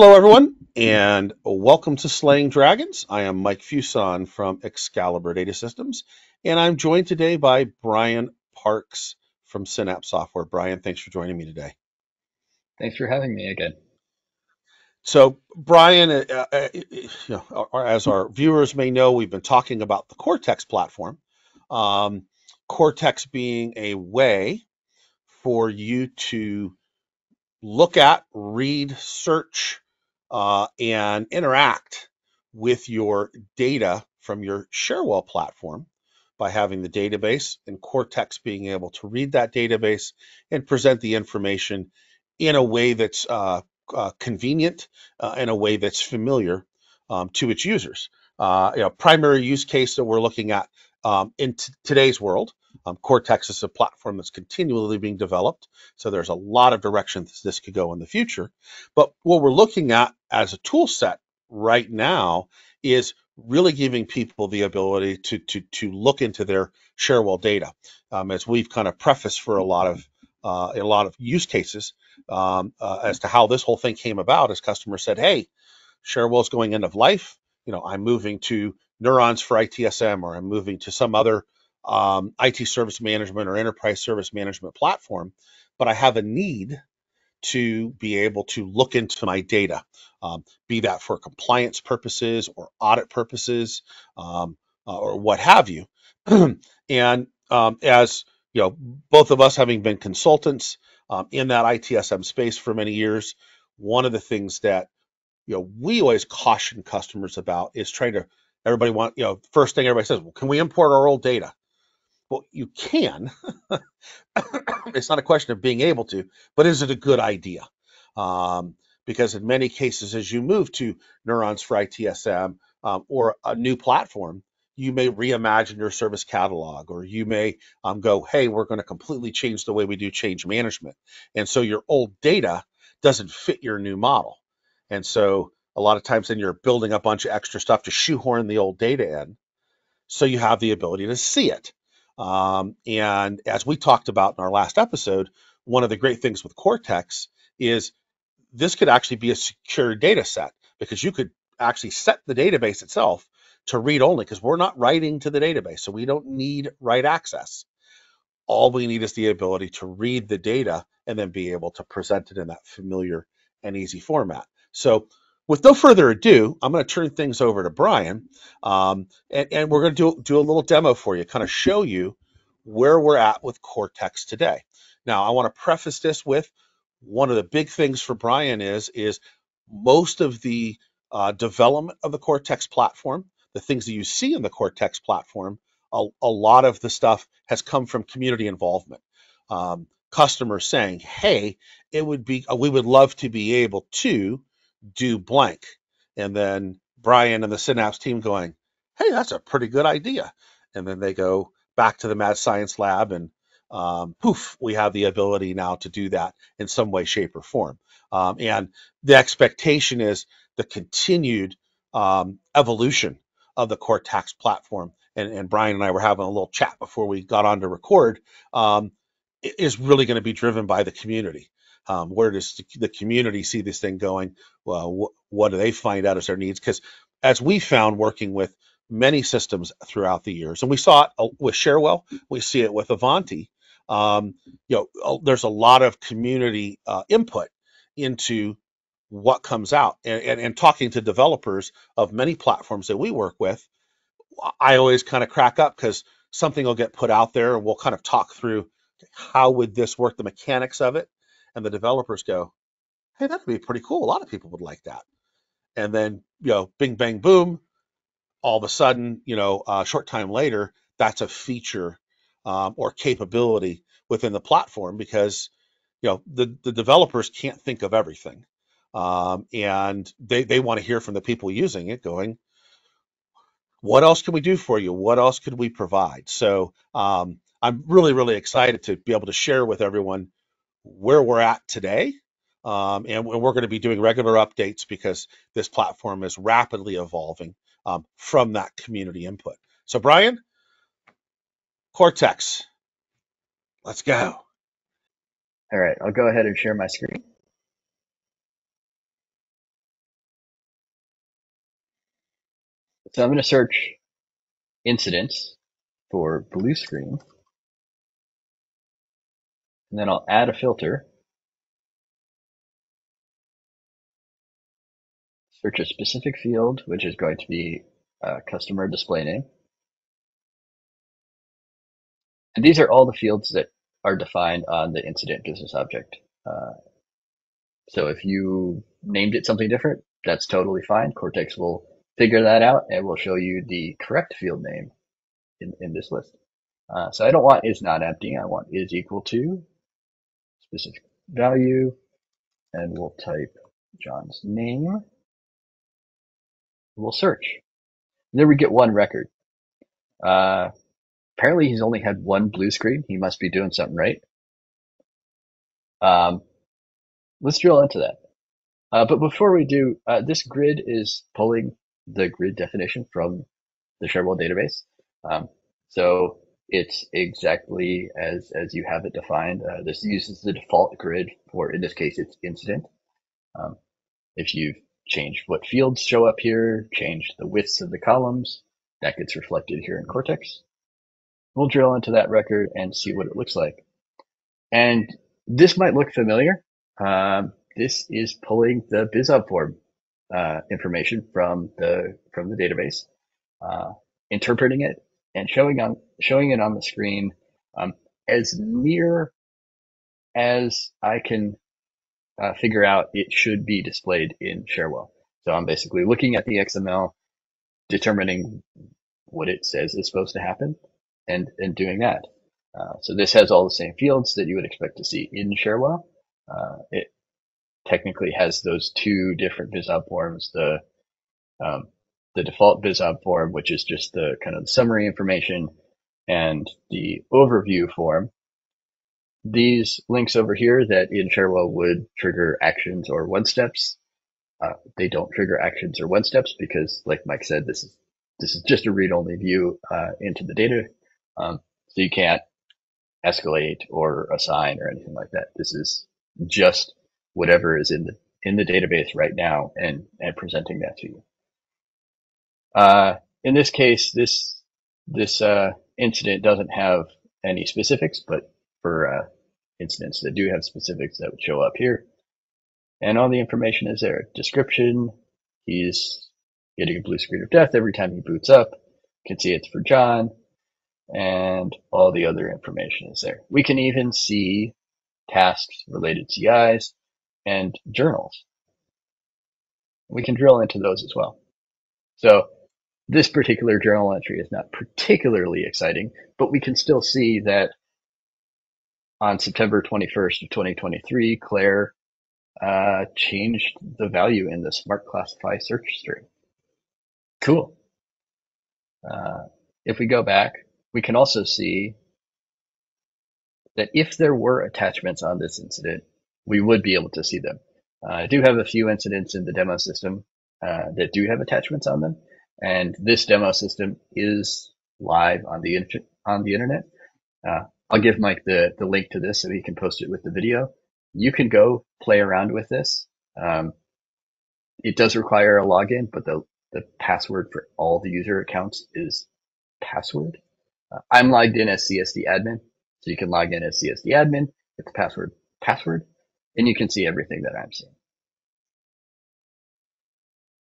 Hello, everyone, and welcome to Slaying Dragons. I am Mike Fuson from Excalibur Data Systems, and I'm joined today by Brian Parks from Synapse Software. Brian, thanks for joining me today. Thanks for having me again. So, Brian, uh, uh, uh you know, as our viewers may know, we've been talking about the Cortex platform. Um, Cortex being a way for you to look at, read, search, uh, and interact with your data from your Cherwell platform by having the database and Cortex being able to read that database and present the information in a way that's uh, uh, convenient, uh, in a way that's familiar um, to its users. Uh, you know, primary use case that we're looking at um, in today's world um, Cortex is a platform that's continually being developed, so there's a lot of directions this could go in the future. But what we're looking at as a tool set right now is really giving people the ability to to to look into their Cherwell data, um, as we've kind of prefaced for a lot of uh, a lot of use cases um, uh, as to how this whole thing came about. As customers said, "Hey, Cherwell's going end of life. You know, I'm moving to Neurons for ITSM, or I'm moving to some other um, IT service management or enterprise service management platform, but I have a need to be able to look into my data, um, be that for compliance purposes or audit purposes um, uh, or what have you. and um, as you know, both of us having been consultants um, in that ITSM space for many years, one of the things that you know we always caution customers about is trying to everybody want you know first thing everybody says, well, can we import our old data? Well, you can. it's not a question of being able to, but is it a good idea? Um, because in many cases, as you move to Neurons for ITSM um, or a new platform, you may reimagine your service catalog, or you may um, go, hey, we're going to completely change the way we do change management. And so your old data doesn't fit your new model. And so a lot of times then you're building a bunch of extra stuff to shoehorn the old data in so you have the ability to see it. Um, and as we talked about in our last episode, one of the great things with Cortex is this could actually be a secure data set because you could actually set the database itself to read only because we're not writing to the database. So we don't need write access. All we need is the ability to read the data and then be able to present it in that familiar and easy format. So with no further ado, I'm going to turn things over to Brian, um, and, and, we're going to do, do a little demo for you, kind of show you where we're at with Cortex today. Now, I want to preface this with one of the big things for Brian is is most of the uh, development of the Cortex platform, the things that you see in the Cortex platform, a, a lot of the stuff has come from community involvement. Um, customers saying, "Hey, it would be we would love to be able to." Do blank. And then Brian and the Synapse team going, hey, that's a pretty good idea. And then they go back to the Mad Science Lab and um, poof, we have the ability now to do that in some way, shape, or form. Um, and the expectation is the continued um, evolution of the Cortex platform. And, and, Brian and I were having a little chat before we got on to record. Um, is really going to be driven by the community. Um, where does the community see this thing going? Well, wh- what do they find out as their needs? Because as we found working with many systems throughout the years, and we saw it uh, with Cherwell, we see it with Ivanti. Um, you know, there's a lot of community uh, input into what comes out, and, and, and talking to developers of many platforms that we work with, I always kind of crack up because something will get put out there, and we'll kind of talk through how would this work, the mechanics of it, and the developers go, hey, that'd be pretty cool. A lot of people would like that. And then, you know, bing, bang, boom, all of a sudden, you know, a short time later, that's a feature um, or capability within the platform because, you know, the, the developers can't think of everything. Um, and they, they want to hear from the people using it going, what else can we do for you? What else could we provide? So um, I'm really, really excited to be able to share with everyone where we're at today. Um, and, we're going to be doing regular updates because this platform is rapidly evolving um, from that community input. So, Brian, Cortex, let's go. All right, I'll go ahead and share my screen. So I'm going to search incidents for blue screen. And then I'll add a filter. Search a specific field, which is going to be customer display name. And these are all the fields that are defined on the incident business object. Uh, so if you named it something different, that's totally fine. Cortex will figure that out and will show you the correct field name in, in this list. Uh, so I don't want is not empty. I want is equal to specific value and we'll type John's name. We'll search. And then we get one record. Uh, apparently he's only had one blue screen. He must be doing something right. Um, let's drill into that. Uh, but before we do, uh, this grid is pulling the grid definition from the Cherwell database. Um, so it's exactly as, as you have it defined. Uh, this uses the default grid for, in this case, it's incident. Um, if you've changed what fields show up here, changed the widths of the columns, that gets reflected here in Cortex. We'll drill into that record and see what it looks like. And this might look familiar. Um, this is pulling the BizOb form uh, information from the from the database, uh, interpreting it and showing on showing it on the screen um, as near as I can uh, figure out it should be displayed in Cherwell. So I'm basically looking at the XML, determining what it says is supposed to happen, and and doing that. Uh, so this has all the same fields that you would expect to see in Cherwell. Uh, it technically has those two different BizOb forms, the um, the default BizOb form, which is just the kind of summary information, and the overview form. These links over here that in Cherwell would trigger actions or one steps, uh, they don't trigger actions or one steps because, like Mike said, this is this is just a read-only view uh, into the data, um, so you can't escalate or assign or anything like that. This is just whatever is in the in the database right now and and presenting that to you. Uh, in this case, this this uh, incident doesn't have any specifics, but for uh, incidents that do have specifics, that would show up here, and all the information is there. Description: He's getting a blue screen of death every time he boots up. You can see it's for John, and all the other information is there. We can even see tasks related CIs and journals. We can drill into those as well. So this particular journal entry is not particularly exciting, but we can still see that on September 21st of 2023, Claire uh, changed the value in the smart classify search string. Cool. Uh, if we go back, we can also see that if there were attachments on this incident, we would be able to see them. Uh, I do have a few incidents in the demo system uh, that do have attachments on them, and this demo system is live on the on the internet. Uh, I'll give Mike the the link to this so he can post it with the video. You can go play around with this. Um, it does require a login, but the the password for all the user accounts is password. Uh, I'm logged in as CSD admin, so you can log in as CSD admin. Get the password password and you can see everything that I'm seeing.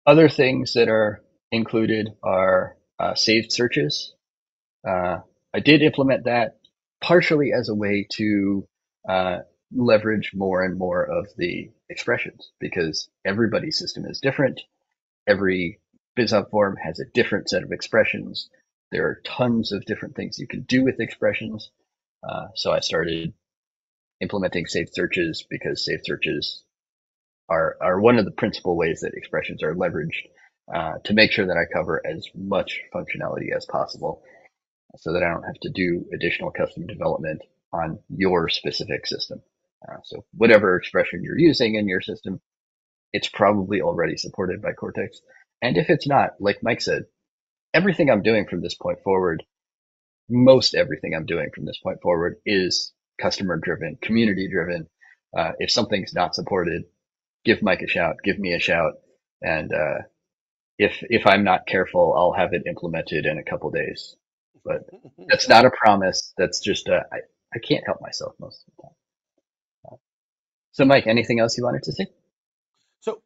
Other things that are included are uh, saved searches. Uh, I did implement that partially as a way to uh, leverage more and more of the expressions because everybody's system is different. Every BizOb form has a different set of expressions. There are tons of different things you can do with expressions. Uh, so I started implementing saved searches because saved searches are, are one of the principal ways that expressions are leveraged uh, to make sure that I cover as much functionality as possible so that I don't have to do additional custom development on your specific system. Uh, so whatever expression you're using in your system, it's probably already supported by Cortex. And if it's not, like Mike said, everything I'm doing from this point forward, most everything I'm doing from this point forward is customer driven, community driven. Uh, if something's not supported, give Mike a shout, give me a shout, and uh, if if I'm not careful, I'll have it implemented in a couple days. But that's not a promise. That's just a, I, I can't help myself most of the time. So, Mike, anything else you wanted to say? So,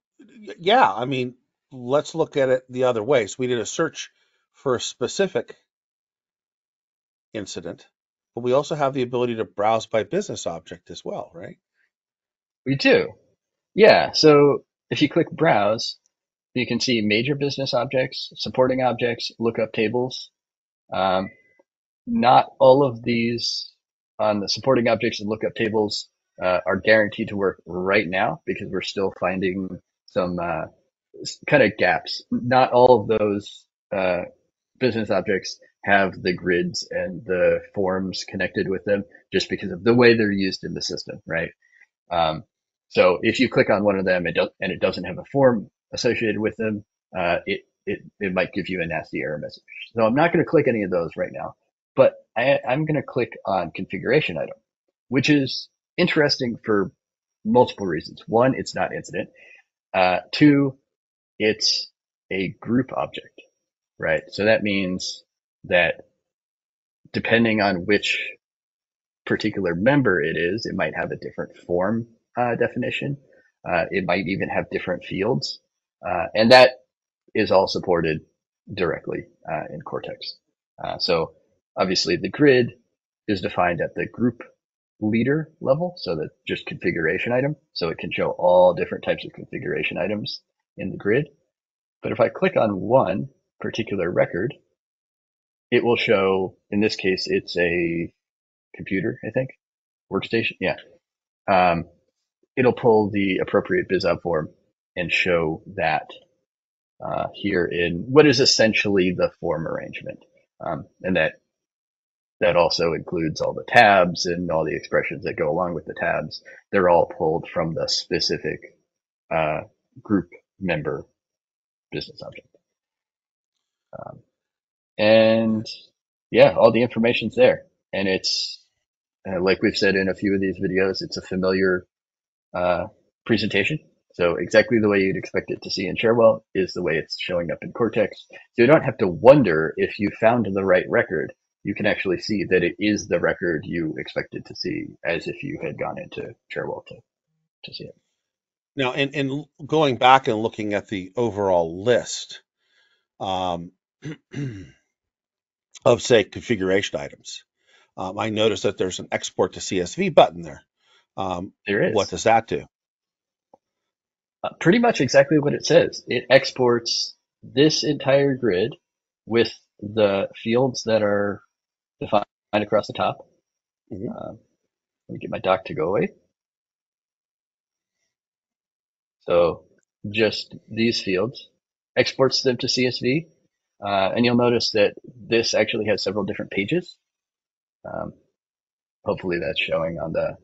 yeah, I mean, let's look at it the other way. So we did a search for a specific incident, but we also have the ability to browse by business object as well, right? We do. Yeah. So if you click browse, you can see major business objects, supporting objects, lookup tables. Um, not all of these on the supporting objects and lookup tables uh, are guaranteed to work right now because we're still finding some uh, kind of gaps. Not all of those uh, business objects have the grids and the forms connected with them just because of the way they're used in the system, right? Um, so if you click on one of them it does, and it doesn't have a form associated with them, uh, it, it, it might give you a nasty error message. So I'm not going to click any of those right now, but I, I'm going to click on configuration item, which is interesting for multiple reasons. One, it's not incident. Uh, two, it's a group object, right? So that means that depending on which particular member it is, it might have a different form uh, definition. Uh, it might even have different fields. Uh, and that is all supported directly uh, in Cortex. Uh, so obviously the grid is defined at the group leader level. So that just configuration item. So it can show all different types of configuration items in the grid. But if I click on one particular record, it will show, in this case, it's a computer, I think, workstation. Yeah. Um, it'll pull the appropriate BizOb form and show that uh, here in what is essentially the form arrangement. Um, and that that also includes all the tabs and all the expressions that go along with the tabs. They're all pulled from the specific uh, group member business object. Um, and yeah, all the information's there. And it's, uh, like we've said in a few of these videos, it's a familiar uh, presentation. So exactly the way you'd expect it to see in Cherwell is the way it's showing up in Cortex. So you don't have to wonder if you found the right record. You can actually see that it is the record you expected to see as if you had gone into Cherwell to, to see it. Now, in, in going back and looking at the overall list um, of, say, configuration items, um, I noticed that there's an export to CSV button there. Um, There is. what does that do? Uh, pretty much exactly what it says. It exports this entire grid with the fields that are defined across the top. Mhm. Uh, let me get my doc to go away. So just these fields exports them to CSV. Uh, and you'll notice that this actually has several different pages. Um, hopefully that's showing on the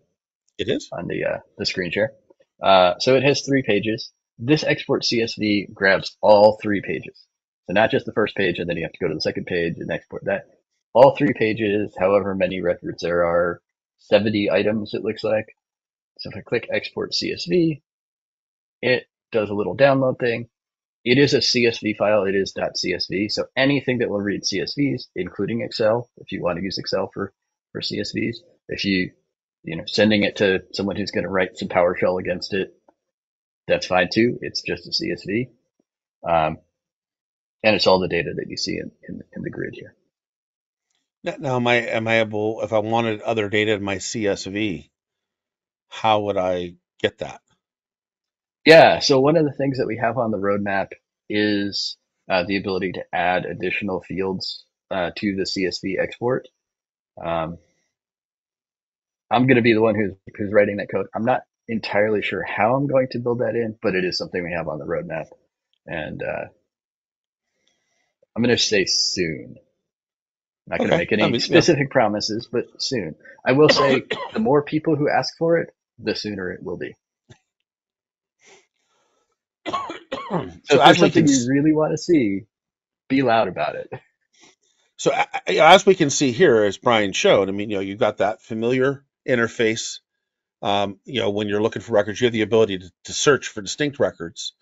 It is. on the uh, the screen share. Uh, so it has three pages. This export CSV grabs all three pages. So not just the first page, and then you have to go to the second page and export that. All three pages, however many records there are, 70 items it looks like. So if I click export CSV, it does a little download thing. It is a CSV file. It is .csv. So anything that will read CSVs, including Excel, if you want to use Excel for, for CSVs, if you you know, sending it to someone who's going to write some PowerShell against it, that's fine too. It's just a CSV. Um, and it's all the data that you see in, in, in the grid here. Now, now, am I am I able if I wanted other data in my CSV, how would I get that? Yeah. So one of the things that we have on the roadmap is uh, the ability to add additional fields uh, to the CSV export. Um, I'm going to be the one who's who's writing that code. I'm not entirely sure how I'm going to build that in, but it is something we have on the roadmap, and uh, I'm going to say soon. I'm not going to make any mean, yeah. specific promises, but soon. I will say the more people who ask for it, the sooner it will be. So, so if there's something can you really want to see, be loud about it. so as we can see here, as Brian showed, I mean, you know, you've got that familiar interface. Um, you know, when you're looking for records, you have the ability to, to search for distinct records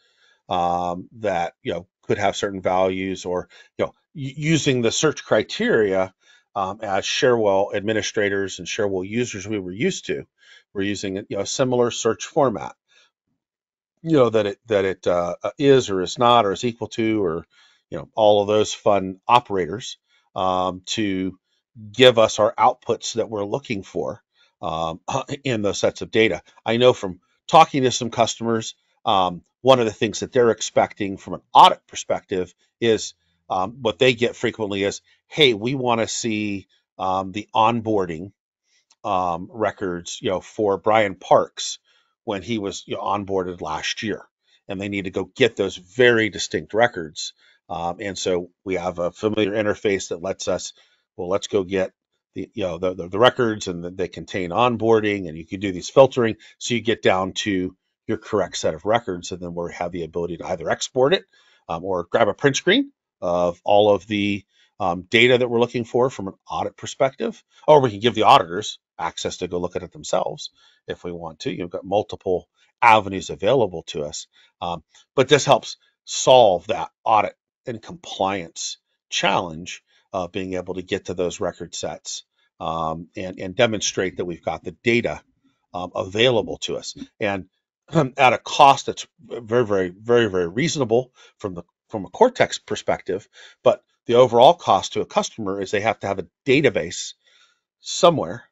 um, that you know could have certain values, or you know, using the search criteria um, as Cherwell administrators and Cherwell users we were used to. We're using you know a similar search format. You know that it that it uh, is or is not or is equal to or you know all of those fun operators um, to give us our outputs that we're looking for um, in those sets of data. I know from talking to some customers, um, one of the things that they're expecting from an audit perspective is um, what they get frequently is, hey, we want to see um, the onboarding um, records, you know, for Brian Parks when he was you know, onboarded last year, and they need to go get those very distinct records. Um, and so we have a familiar interface that lets us, well, let's go get the you know the, the, the records and the, they contain onboarding, and you can do these filtering, so you get down to your correct set of records, and then we have the ability to either export it um, or grab a print screen of all of the um, data that we're looking for from an audit perspective, or we can give the auditors access to go look at it themselves if we want to. You've got multiple avenues available to us, um, but this helps solve that audit and compliance challenge of being able to get to those record sets um, and, and demonstrate that we've got the data um, available to us and at a cost that's very, very, very, very reasonable from the from a Cortex perspective, but the overall cost to a customer is they have to have a database somewhere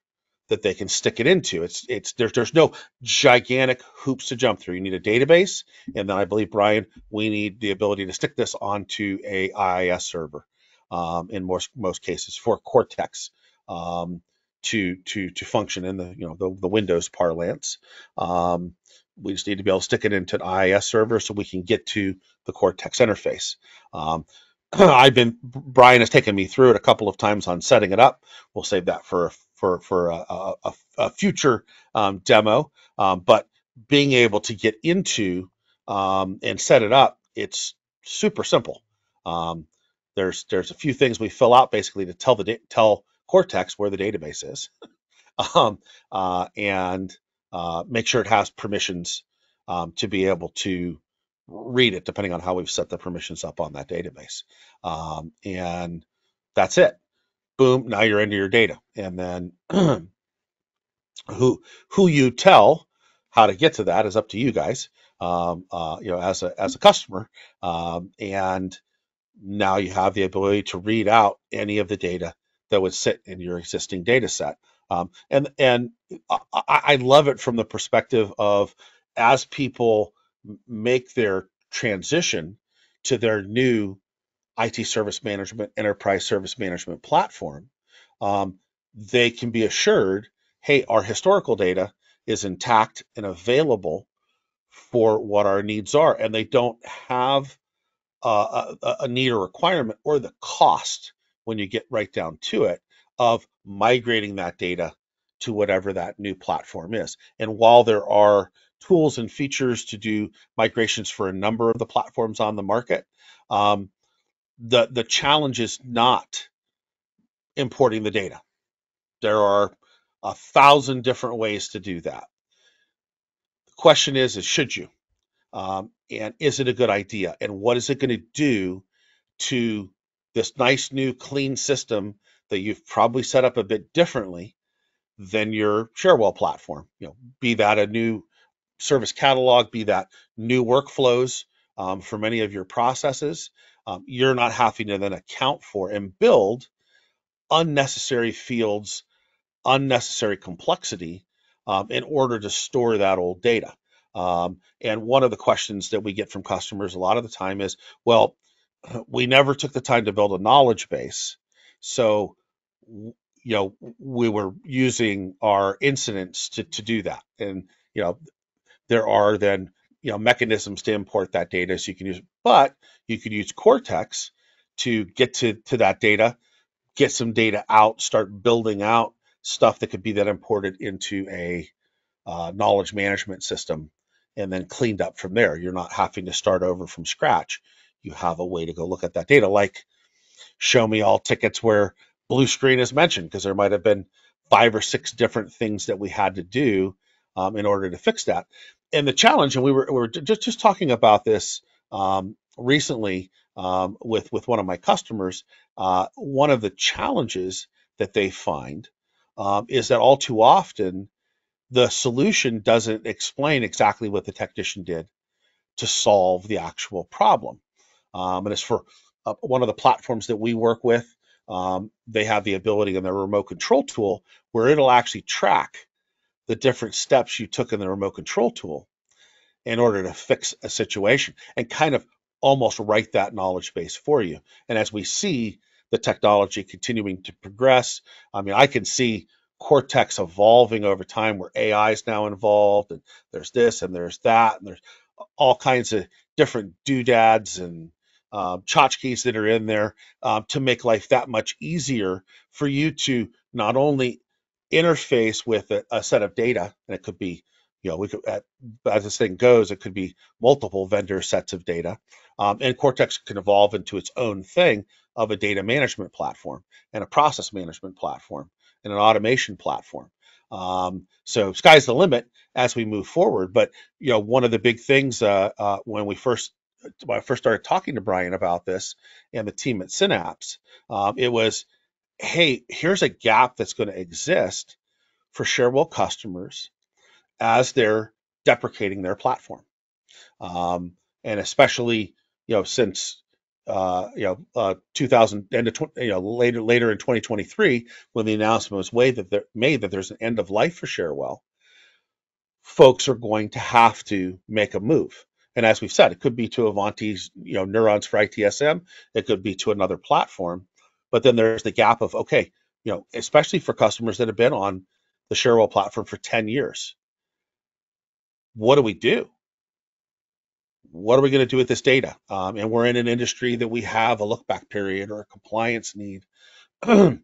that they can stick it into. It's it's there's there's no gigantic hoops to jump through. You need a database, and then I believe Brian, we need the ability to stick this onto a IIS server um, in most most cases for Cortex um, to to to function in the you know the, the Windows parlance. Um, we just need to be able to stick it into an IIS server so we can get to the Cortex interface. Um, I've been Brian has taken me through it a couple of times on setting it up. We'll save that for for for a, a, a future um, demo. Um, but being able to get into and set it up, it's super simple. Um, there's there's a few things we fill out basically to tell the tell Cortex where the database is, um, uh, and uh, make sure it has permissions um, to be able to read it, depending on how we've set the permissions up on that database. Um, and that's it. Boom, now you're into your data. And then who who you tell how to get to that is up to you guys. Um, uh, you know, as a as a customer, um, and now you have the ability to read out any of the data that would sit in your existing data set. Um, and and I, I, love it from the perspective of as people make their transition to their new IT service management, enterprise service management platform, um, they can be assured, hey, our historical data is intact and available for what our needs are, and they don't have uh, a, a need or requirement or the cost when you get right down to it of migrating that data to whatever that new platform is. And while there are tools and features to do migrations for a number of the platforms on the market, um, the the challenge is not importing the data. There are a thousand different ways to do that. The question is, is should you? Um, and is it a good idea? And what is it going to do to this nice new clean system that you've probably set up a bit differently than your Cherwell platform? You know, be that a new service catalog, be that new workflows um, for many of your processes. Um, you're not having to then account for and build unnecessary fields, unnecessary complexity um, in order to store that old data. Um, and one of the questions that we get from customers a lot of the time is, well, we never took the time to build a knowledge base. So, you know, we were using our incidents to, to do that. And, you know, there are then, you know, mechanisms to import that data so you can use, but you could use Cortex to get to, to that data, get some data out, start building out stuff that could be then imported into a uh, knowledge management system and then cleaned up from there. You're not having to start over from scratch. You have a way to go look at that data, like show me all tickets where blue screen is mentioned, because there might have been five or six different things that we had to do um, in order to fix that. And the challenge, and we were, we were just, just talking about this um, recently um, with with one of my customers. Uh, one of the challenges that they find um, is that all too often the solution doesn't explain exactly what the technician did to solve the actual problem. Um, and as for uh, one of the platforms that we work with, um, they have the ability in their remote control tool where it'll actually track the different steps you took in the remote control tool in order to fix a situation and kind of almost write that knowledge base for you. And as we see the technology continuing to progress, I mean, I can see Cortex evolving over time where AI is now involved and there's this and there's that and there's all kinds of different doodads and um, tchotchkes that are in there um, to make life that much easier for you to not only interface with a, a set of data, and it could be, you know, we could, at, as this thing goes, it could be multiple vendor sets of data, um, and Cortex can evolve into its own thing of a data management platform and a process management platform and an automation platform. Um, so sky's the limit as we move forward. But you know, one of the big things uh, uh, when we first when I first started talking to Brian about this and the team at Synapse, um, it was, hey, here's a gap that's going to exist for Cherwell customers as they're deprecating their platform, um, and especially you know since uh, you know uh, 2000 end of you know later later in 2023 when the announcement was made that there, made that there's an end of life for Cherwell, folks are going to have to make a move. And as we've said, it could be to Ivanti's, you know, neurons for ITSM. It could be to another platform. But then there's the gap of, okay, you know, especially for customers that have been on the Cherwell platform for 10 years. What do we do? What are we going to do with this data? Um, and we're in an industry that we have a look back period or a compliance need.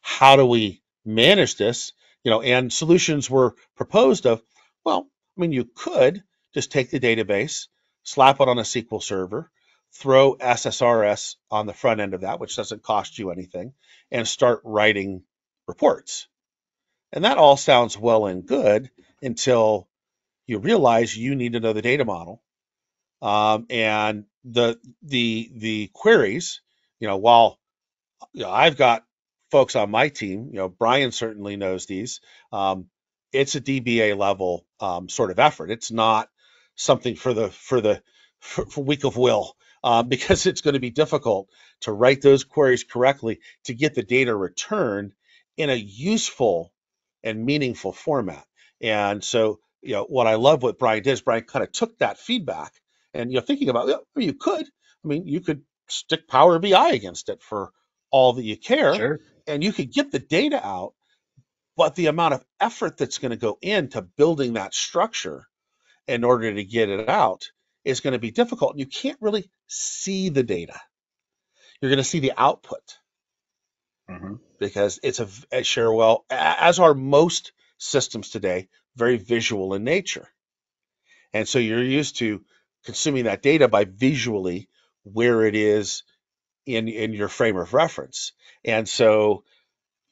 How do we manage this? You know, and solutions were proposed of, well, I mean, you could just take the database, slap it on a SQL server, throw SSRS on the front end of that, which doesn't cost you anything, and start writing reports. And that all sounds well and good until you realize you need another data model. Um, and the the the queries, you know, while you know, I've got folks on my team, you know, Brian certainly knows these. Um, it's a DBA level um, sort of effort. It's not something for the for the for, for of will uh, because it's going to be difficult to write those queries correctly to get the data returned in a useful and meaningful format. And so, you know, what I love what Brian did is Brian kind of took that feedback and you're thinking about, well, you could, I mean, you could stick Power BI against it for all that you care, Sure. and you could get the data out, but the amount of effort that's going to go into building that structure in order to get it out is going to be difficult. And you can't really see the data. You're going to see the output hmm because it's a, a Cherwell, as are most systems today, very visual in nature. And so you're used to consuming that data by visually where it is in in your frame of reference. And so,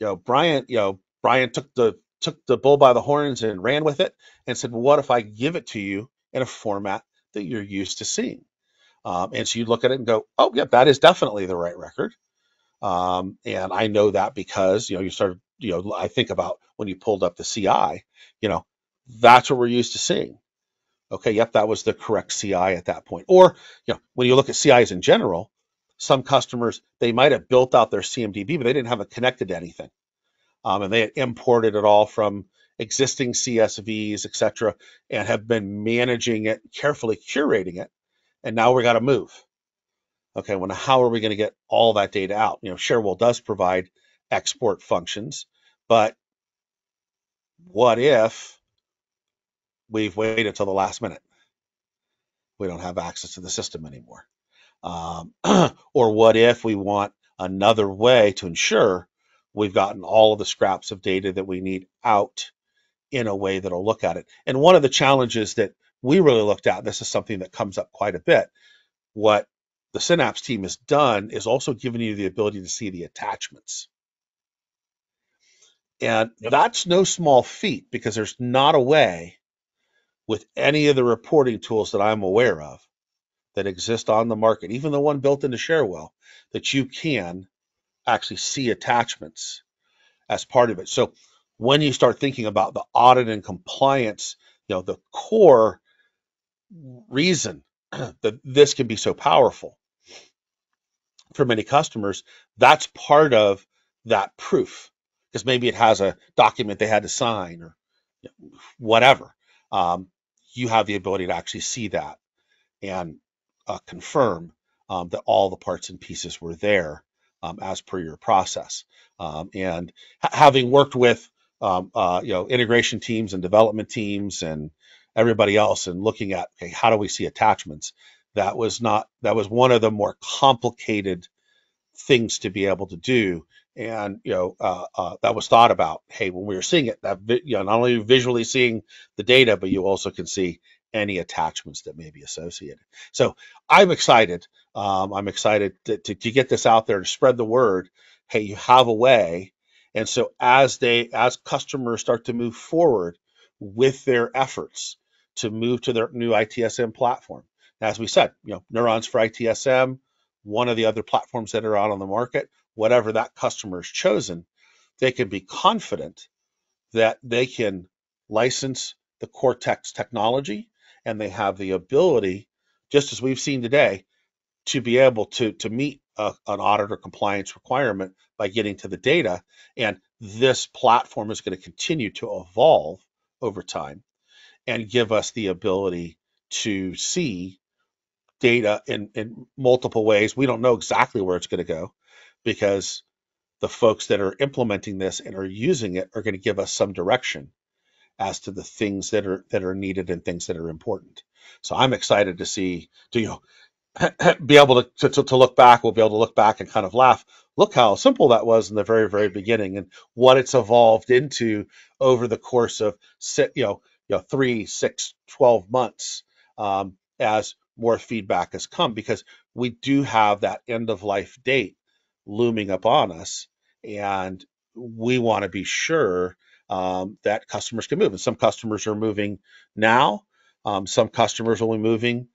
you know, Brian, you know, Brian took the took the bull by the horns and ran with it and said, well, what if I give it to you in a format that you're used to seeing? Um, and so you look at it and go, oh, yeah, that is definitely the right record. Um, and I know that because, you know, you started, you know, I think about when you pulled up the CI, you know, that's what we're used to seeing. Okay, yep, that was the correct CI at that point. Or, you know, when you look at CIs in general, some customers, they might have built out their CMDB, but they didn't have it connected to anything. Um, and they had imported it all from existing CSVs, et cetera, and have been managing it, carefully curating it. And now we got to move. Okay, well, how are we going to get all that data out? You know, Cherwell does provide export functions, but what if we've waited until the last minute? We don't have access to the system anymore. Um, or what if we want another way to ensure we've gotten all of the scraps of data that we need out in a way that'll look at it? And one of the challenges that we really looked at, this is something that comes up quite a bit, what the Synapse team has done is also given you the ability to see the attachments. And Yep. that's no small feat because there's not a way with any of the reporting tools that I'm aware of that exist on the market, even the one built into Cherwell, that you can actually see attachments as part of it. So when you start thinking about the audit and compliance, you know, the core reason that this can be so powerful for many customers, that's part of that proof because maybe it has a document they had to sign or whatever. Um, you have the ability to actually see that and uh, confirm um, that all the parts and pieces were there um, as per your process. Um, and ha- having worked with um, uh, you know integration teams and development teams and everybody else and looking at okay how do we see attachments that was not that was one of the more complicated things to be able to do and you know uh, uh, that was thought about hey when we were seeing it that you know not only visually seeing the data but you also can see any attachments that may be associated so i'm excited um, i'm excited to, to, to get this out there to spread the word hey you have a way and so as they as customers start to move forward with their efforts to move to their new ITSM platform. As we said, you know, Neurons for ITSM, one of the other platforms that are out on the market, whatever that customer has chosen, they can be confident that they can license the Cortex technology and they have the ability, just as we've seen today, to be able to, to meet a, an auditor compliance requirement by getting to the data. And this platform is going to continue to evolve over time and give us the ability to see data in, in multiple ways. We don't know exactly where it's going to go because the folks that are implementing this and are using it are going to give us some direction as to the things that are that are needed and things that are important. So I'm excited to see to you know be able to, to, to look back, we'll be able to look back and kind of laugh. Look how simple that was in the very, very beginning and what it's evolved into over the course of, you know, you know, three, six, twelve months um, as more feedback has come because we do have that end of life date looming upon us. And we want to be sure um, that customers can move. And some customers are moving now. Um, some customers will be moving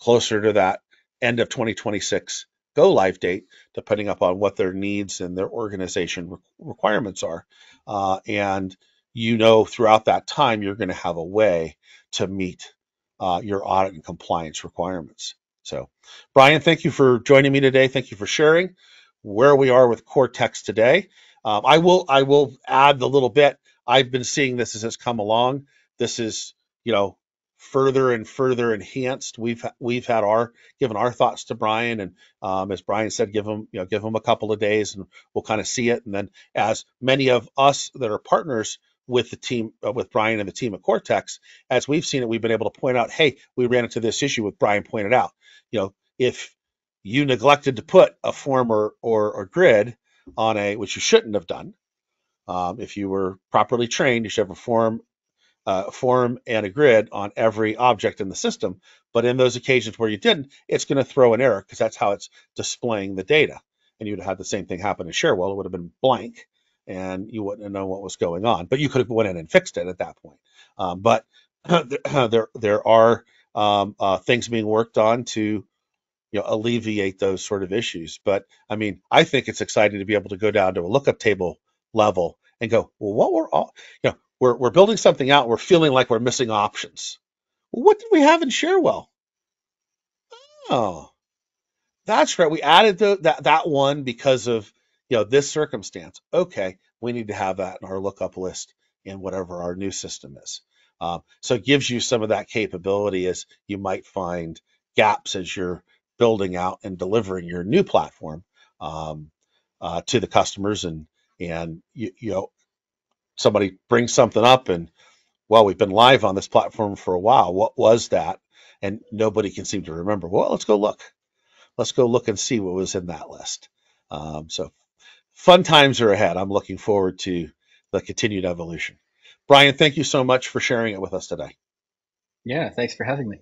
closer to that end of 2026 go live date, depending upon what their needs and their organization re- requirements are. Uh, and you know, throughout that time, you're going to have a way to meet uh, your audit and compliance requirements. So, Brian, thank you for joining me today. Thank you for sharing where we are with Cortex today. Um, I will I will add the little bit. I've been seeing this as it's come along. This is you know further and further enhanced. We've we've had our given our thoughts to Brian, and um, as Brian said, give him you know give him a couple of days, and we'll kind of see it. And then as many of us that are partners with the team uh, with Brian and the team at Cortex, as we've seen it, we've been able to point out, hey, we ran into this issue with Brian pointed out. You know, if you neglected to put a form or or, grid on a which you shouldn't have done. Um, if you were properly trained, you should have a form uh, form and a grid on every object in the system. But in those occasions where you didn't, it's going to throw an error because that's how it's displaying the data. And you'd have had the same thing happen in Cherwell. It would have been blank and you wouldn't have known what was going on. But you could have went in and fixed it at that point. Um, but there, there are um, uh, things being worked on to you know alleviate those sort of issues. But I mean, I think it's exciting to be able to go down to a lookup table level and go, well, what were all, you know, we're, we're building something out. We're feeling like we're missing options. Well, what did we have in Cherwell? Oh, that's right. We added the, that, that one because of, you know, this circumstance. Okay. We need to have that in our lookup list in whatever our new system is. Um, so it gives you some of that capability as you might find gaps as you're building out and delivering your new platform um, uh, to the customers and and you, you know somebody brings something up and well we've been live on this platform for a while. What was that? And nobody can seem to remember well let's go look. Let's go look and see what was in that list. Um, so fun times are ahead. I'm looking forward to the continued evolution. Brian thank you so much for sharing it with us today. Yeah thanks for having me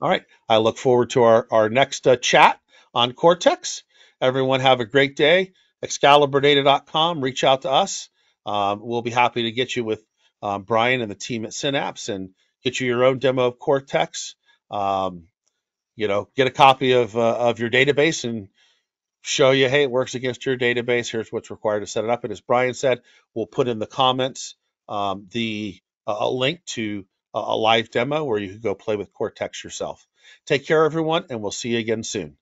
all right. I look forward to our, our next uh, chat on Cortex. Everyone have a great day. ExcaliburData.com. Reach out to us. Um, we'll be happy to get you with um, Brian and the team at Synapse and get you your own demo of Cortex. Um, you know, get a copy of uh, of your database and show you, hey, it works against your database. Here's what's required to set it up. And as Brian said, we'll put in the comments um, the uh, a link to a live demo where you can go play with Cortex yourself. Take care, everyone, and we'll see you again soon.